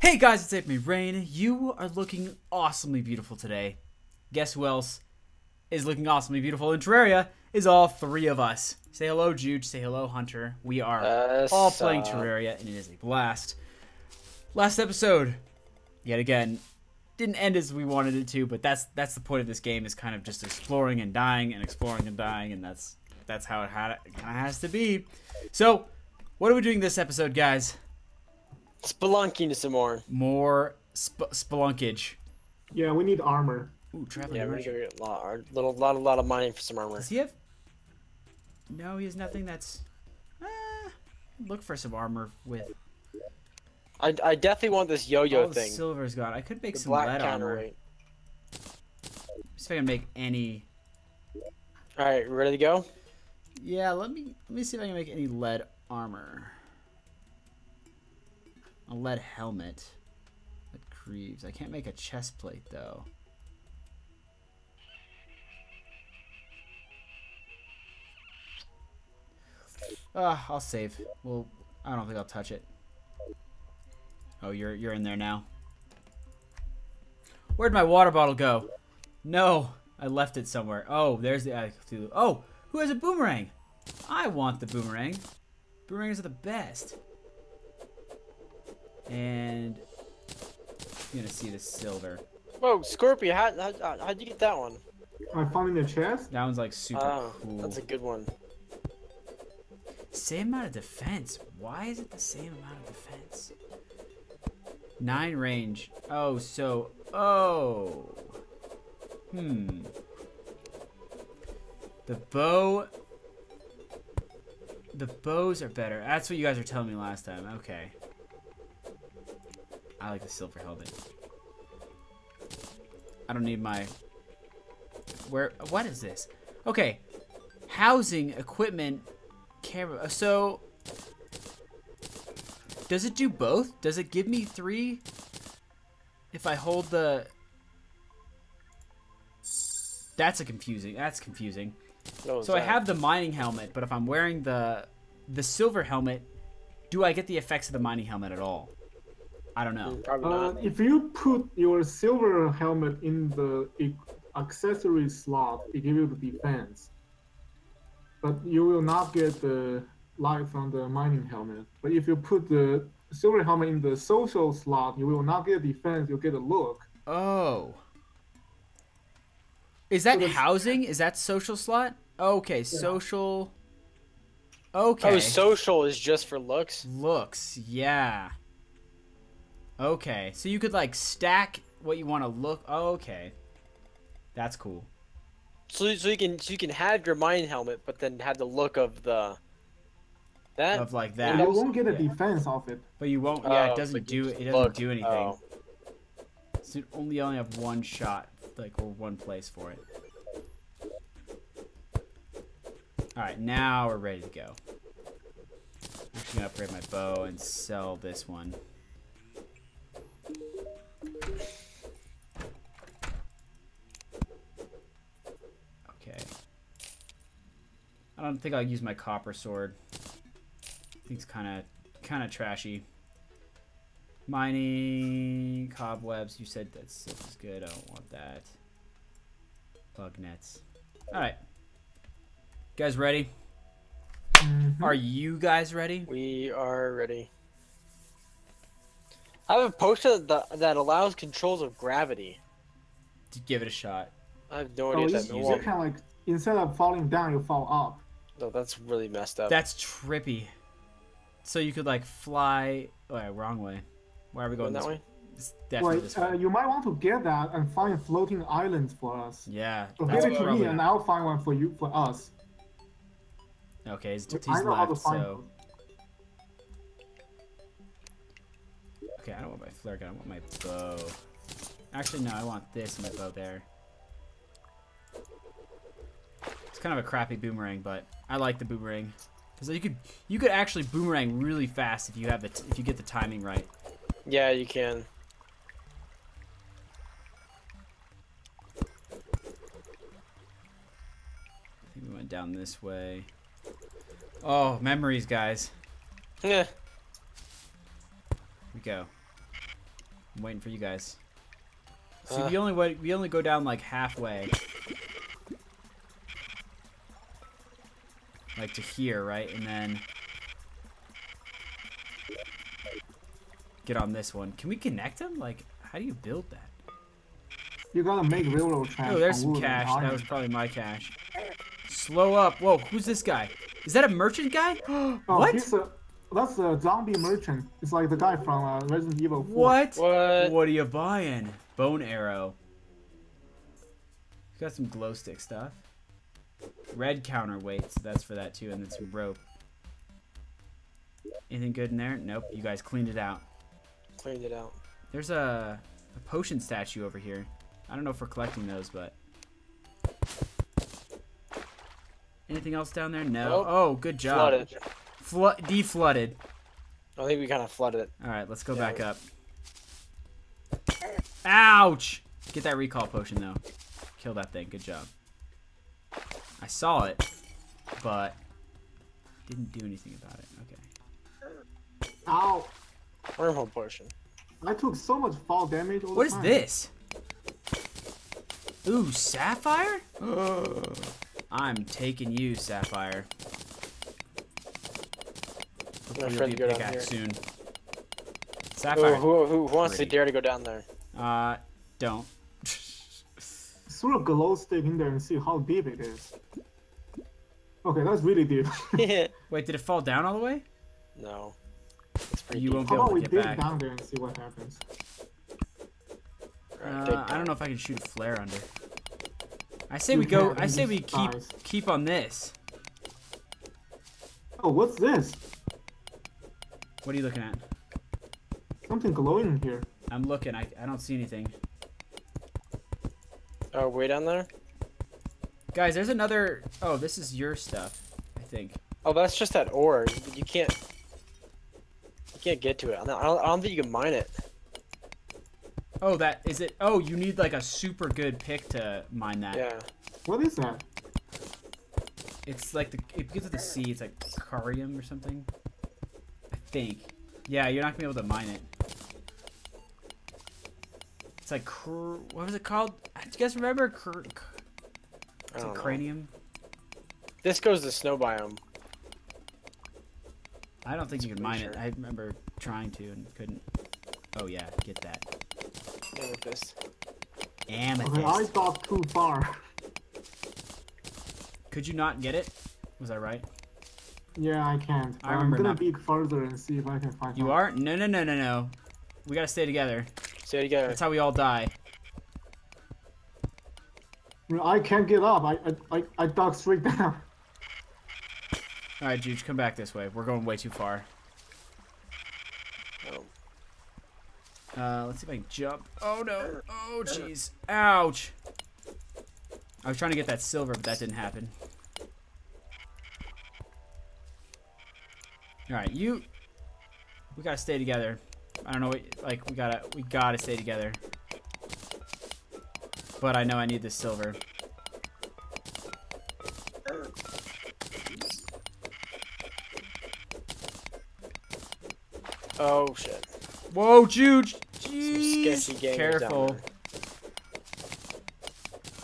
Hey guys, it's me, Rain. You are looking awesomely beautiful today. Guess who else is looking awesomely beautiful in Terraria? Is all three of us. Say hello, Juge. Say hello, Hunter. We are Yes, all playing uh, Terraria, and it is a blast. Last episode, yet again, didn't end as we wanted it to, but that's that's the point of this game is kind of just exploring and dying and exploring and dying, and that's that's how it, had, it kind of has to be. So, what are we doing this episode, guys? Spelunking some more. More sp- spelunkage. Yeah, we need armor. Ooh, traveling Yeah, we're gonna merchant. give it a lot, a little, lot, a lot of money for some armor. Does he have? No, he has nothing that's. Uh, look for some armor with. I, I definitely want this yo-yo all the thing. silver's gone. I could make The some black lead armor. counterweight. See if I can make any. All right, ready to go? Yeah, let me let me see if I can make any lead armor. A lead helmet. Lead greaves. I can't make a chest plate though. Ah, I'll save. Well, I don't think I'll touch it. Oh, you're you're in there now. Where'd my water bottle go? No, I left it somewhere. Oh, there's the. Oh, who has a boomerang? I want the boomerang. Boomerangs are the best. And you're gonna see the silver. Whoa, Scorpio, how, how, how'd you get that one? I found in the chest. That one's like super Oh, cool. that's a good one. Same amount of defense. Why is it the same amount of defense? Nine range. Oh, so oh. Hmm. The bow. The bows are better. That's what you guys were telling me last time. Okay. I like the silver helmet. I don't need my. Where? What is this? Okay. Housing, equipment, camera. Uh, so, does it do both? Does it give me three if I hold the? That's a confusing. That's confusing. Was So I have the mining helmet, but if I'm wearing the the silver helmet, do I get the effects of the mining helmet at all? I don't know. Uh, if you put your silver helmet in the accessory slot, it gives you the defense. But you will not get the light from the mining helmet. But if you put the silver helmet in the social slot, you will not get defense. You'll get a look. Oh. Is that So housing? Is that social slot? Okay, social. Okay. Oh, social is just for looks. Looks, yeah. Okay, so you could like stack what you want to look. Oh, okay, that's cool. So, so you can so you can have your mine helmet, but then have the look of the that. Of like But that, you won't get a Yeah. defense of it. but you won't. Yeah, Oh, it doesn't do. just It doesn't look. do anything. Oh. So you only only have one shot, like or one place for it. All right, now we're ready to go. I'm actually gonna upgrade my bow and sell this one. I don't think I'll use my copper sword. I think it's kind of kind of trashy. Mining cobwebs. You said that silk is good. I don't want that. Bug nets. All right. Guys ready? Mhm. Are you guys ready? We are ready. I have a poster that, that allows controls of gravity. To give it a shot. I have no Oh, idea you, what that you means. can like instead of falling down, you fall up. No, that's really messed up. That's trippy. So you could like fly. Oh, yeah, wrong way. Why are we going Going that way? It's definitely Wait, this uh, way. you might want to get that and find floating islands for us. yeah. So give it to me, and I'll find one for you for us. Okay, he's, I he's know how to left, find so. Okay, I don't want my flare gun. I want my bow. Actually, no, I want this and my bow there. Kind of a crappy boomerang, but I like the boomerang because you could you could actually boomerang really fast if you have the t- if you get the timing right. Yeah, you can. I think we went down this way. Oh, memories, guys. Yeah. we go. I'm waiting for you guys. See, Uh. we only we only go down like halfway. Like to here, right? And then get on this one. Can we connect them? Like, how do you build that? You gotta make railroad tracks. Oh, there's some cash. That was probably my cash. Slow up. Whoa, who's this guy? Is that a merchant guy? Oh, what? He's a, that's a zombie merchant. It's like the guy from uh, Resident Evil 4. What? What? What are you buying? Bone arrow. Got some glow stick stuff. Red counterweights. That's for that too, and then some rope. Anything good in there? Nope. You guys cleaned it out. Cleaned it out. There's a, a potion statue over here. I don't know if we're collecting those, but. Anything else down there? No. Nope. Oh, good job. Flooded. Flood. Deflooded. I think we kind of flooded it. All right, let's go Yeah, back we- up. Ouch! Get that recall potion though. Kill that thing. Good job. I saw it, but didn't do anything about it. Okay. Ow! Wormhole potion. I took so much fall damage all What the is time. this? Ooh, sapphire? I'm taking you, sapphire. Hopefully afraid you'll be a pickaxe soon. Who, Sapphire. who, who wants to dare to go down there? Uh, don't. Throw a glow stick in there and see how deep it is. Okay, that's really deep. Wait, did it fall down all the way? no. It's pretty You deep. won't be how able about to we get dig back. down there and see what happens? Uh, I don't know if I can shoot a flare under. I say You we go. I say we keep dies. keep on this. Oh, what's this? What are you looking at? Something glowing in here. I'm looking. I, I don't see anything. Oh, way down there? Guys, there's another. Oh, this is your stuff. I think. Oh, that's just that ore. You, you can't. You can't get to it. I don't, I don't- think you can mine it. Oh, that is it. Oh, you need like a super good pick to mine that. Yeah. What is that? It's like the it begins with a C. It's like carium or something. I think. Yeah, you're not gonna be able to mine it. It's like cr- what was it called? Do you guys remember? Cr- cr- I it's don't a know. cranium. This goes to snow biome. I don't think you can mine pretty it. I remember trying to and couldn't. Oh yeah, get that. Amethyst. Amethyst. Okay, I thought too far. Could you not get it? Was I right? yeah, I can't. I I'm gonna not- dig further and see if I can find. You something. are? No, no, no, no, no. We gotta stay together. Stay together. That's how we all die. I can't get up. I I I, I dug straight down. All right, Juge, come back this way. We're going way too far. Oh. Uh, let's see if I can jump. Oh no! Oh jeez! Ouch! I was trying to get that silver, but that didn't happen. All right, you. We gotta stay together. I don't know, what- like we gotta, we gotta stay together. But I know I need the silver. Oh shit. Whoa, Juge! Jeez! Careful.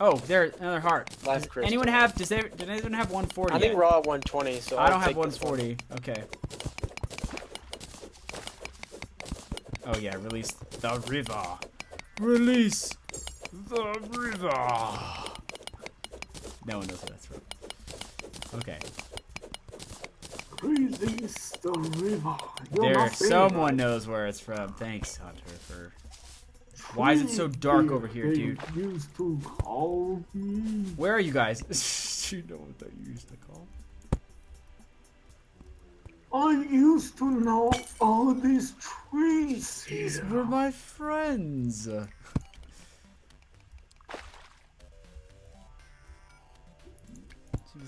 Oh, there, another heart. Life Does crystal. anyone have? Does they, did anyone have 140? I think yet? at 120, so I I'll don't have take this one. 140. Okay. Oh yeah, release the river. Release the river. No one knows where that's from. Okay. Release the river. You're there, someone knows where it's from. Thanks, Hunter, for. Why is it so dark over here, dude? Used to call me. Where are you guys? you know what they used to call. I used to know all these trees. These here. were my friends.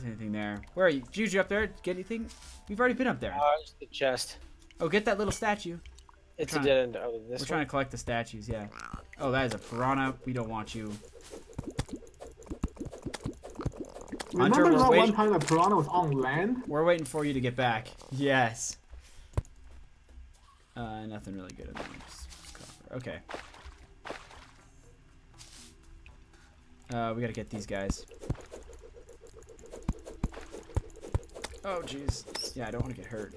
There's anything there. Where are you? Juju up there? Get anything? We've already been up there. Uh, just the chest. Oh, get that little statue. It's trying- a dead end. Oh, this We're trying to collect the statues, yeah. Oh, that is a piranha. We don't want you. Hunter, Remember we're that one time that piranha was on land? We're waiting for you to get back. Yes. Uh, nothing really good in there. Just- just copper. Okay. Uh, we gotta get these guys. Oh, jeez. Yeah, I don't want to get hurt.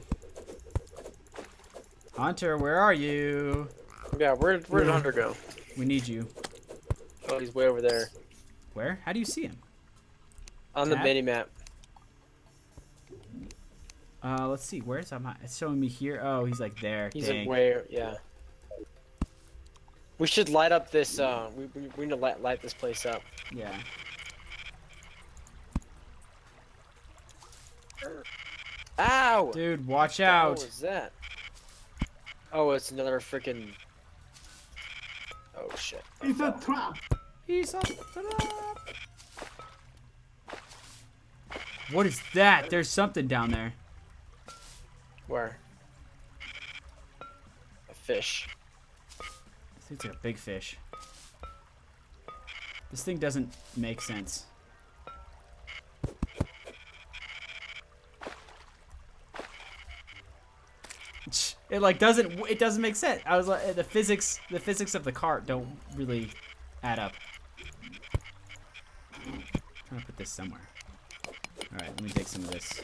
Hunter, where are you? Yeah, where where did Hunter go? We need you. Oh, he's way over there Where? How do you see him? on the mini map. Uh, let's see. Where's I'm It's showing me here. Oh, he's like there. He's Dang. like way yeah. We should light up this. Uh, we we, we need to light light this place up. Yeah. Ow! Dude, watch What out. was that? Oh, it's another freaking. Oh shit! I It's a trap. He's up. Ta-da! What is that? There's something down there. Where? A fish. I think it's like a big fish. This thing doesn't make sense. It like doesn't it doesn't make sense. I was like the physics the physics of the cart don't really add up. I'm trying to put this somewhere. All right, let me take some of this.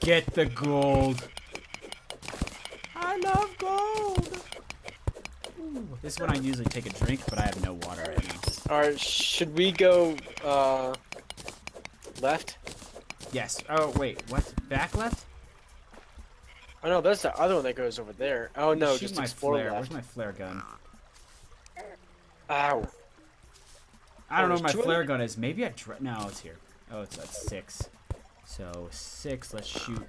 Get the gold. I love gold. Ooh, this is when I usually take a drink, but I have no water right now. All right, should we go uh left? Yes. Oh wait, what? Back left? Oh no, that's the other one that goes over there. Oh no, Shoot just my explore flare. left. Where's my flare gun? Ow! I don't Oh, know where my there's two of flare gun is. Maybe I dr- no, it's here. Oh, it's at six. So six. Let's shoot.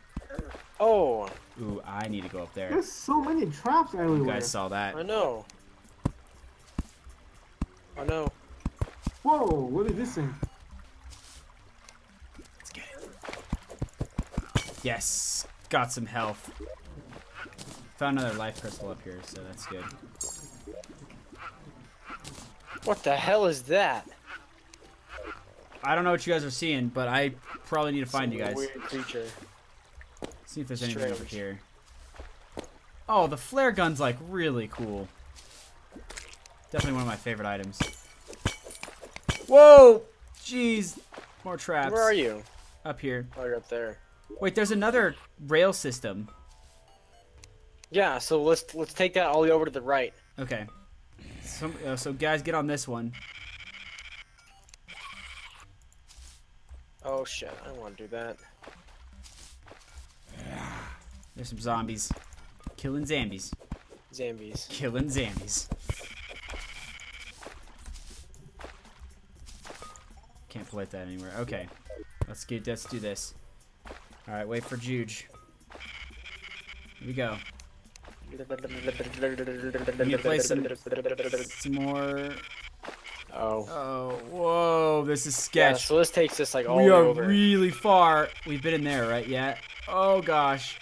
Oh, Ooh, I need to go up there. There's so many traps everywhere. You guys saw that. I know. I know. Whoa, what is this thing? Let's get it. Yes, got some health. Found another life crystal up here, so that's good. What the hell is that? I don't know what you guys are seeing, but I probably need to find Some you guys. Weird creature. See if there's anything over here. Oh, the flare gun's like really cool. Definitely one of my favorite items. Whoa! Jeez. More traps. Where are you? Up here. Oh, you're up there. Wait, there's another rail system. Yeah, so let's let's take that all the way over to the right. Okay. So, uh, so guys, get on this one. Oh shit, I don't want to do that. There's some zombies. Killing zombies. Zombies. Killing zombies. Can't play that anywhere. Okay. Let's get let's do this. Alright, wait for Juge. Here we go. you play some- Some more Oh. Oh whoa, this is sketch. Yeah, so this takes us like all we the way are over. really far. We've been in there, right? Yeah. Oh gosh.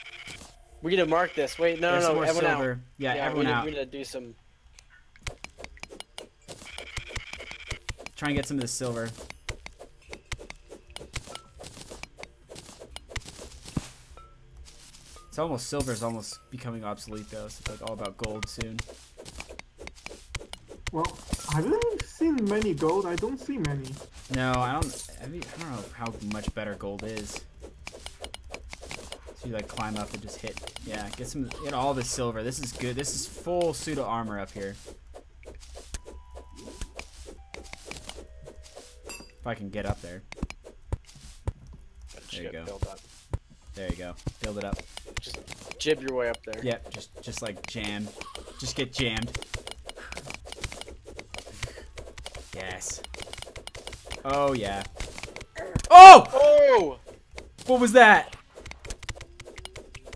we need to mark this. Wait, no, There's no, no, more everyone silver. out. Yeah, Yeah, everyone we need, out. we need to do some. Try and get some of the silver. It's almost silver is almost becoming obsolete though. So it's like all about gold soon. Well, I haven't seen many gold. I don't see many. No, I don't. I, mean, I don't know how much better gold is. So you like climb up and just hit. Yeah, get some. Get all the silver. This is good. This is full pseudo armor up here. If I can get up there. There you go. built up. There you go. Build it up. Jib your way up there. Yep, just just like jam. Just get jammed. Yes. Oh yeah. Oh! Oh! What was that?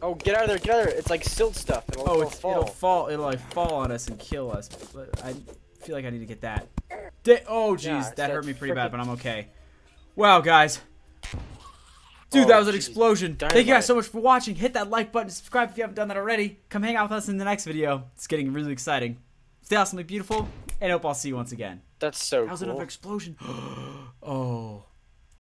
Oh, get out of there! Get out of there! It's like silt stuff. It'll, Oh, it'll fall. it'll fall. It'll like fall on us and kill us. But I feel like I need to get that. Da- oh jeez, Yeah, that that hurt me pretty bad, but I'm okay. Wow, guys. Dude, Oh, that was an jeez. explosion. Thank you guys so much for watching. Hit that like button, subscribe if you haven't done that already. Come hang out with us in the next video. It's getting really exciting. Stay awesome, awesomely beautiful, and hope I'll see you once again. That's so That was cool. another explosion. oh.